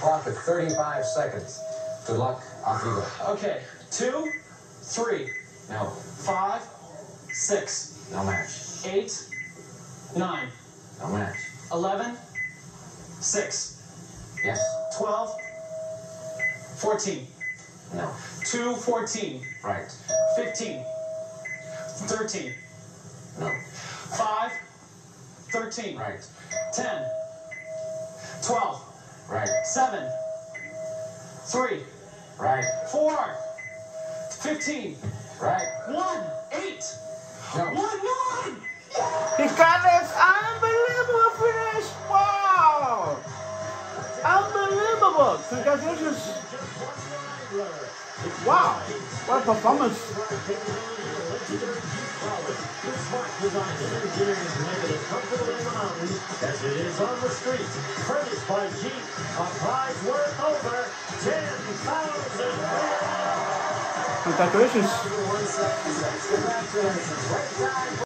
clock at 35 seconds. Good luck. Off you go. Okay. Two, three, No. five, six, No match. eight, nine, No match. eleven, six, Yes. twelve, fourteen, No. two, fourteen, Right. Fifteen. Thirteen. No. five, thirteen, Right. ten, twelve, Right. seven, three, Right. four, fifteen, Right. one, eight, No. one, nine. He got this unbelievable finish! Wow! Unbelievable! Congratulations! Wow! What a performance! Design and engineering is make it as it is on the streets. Furnished by Jeep, a prize worth over ten thousand. Congratulations! Congratulations. Great time.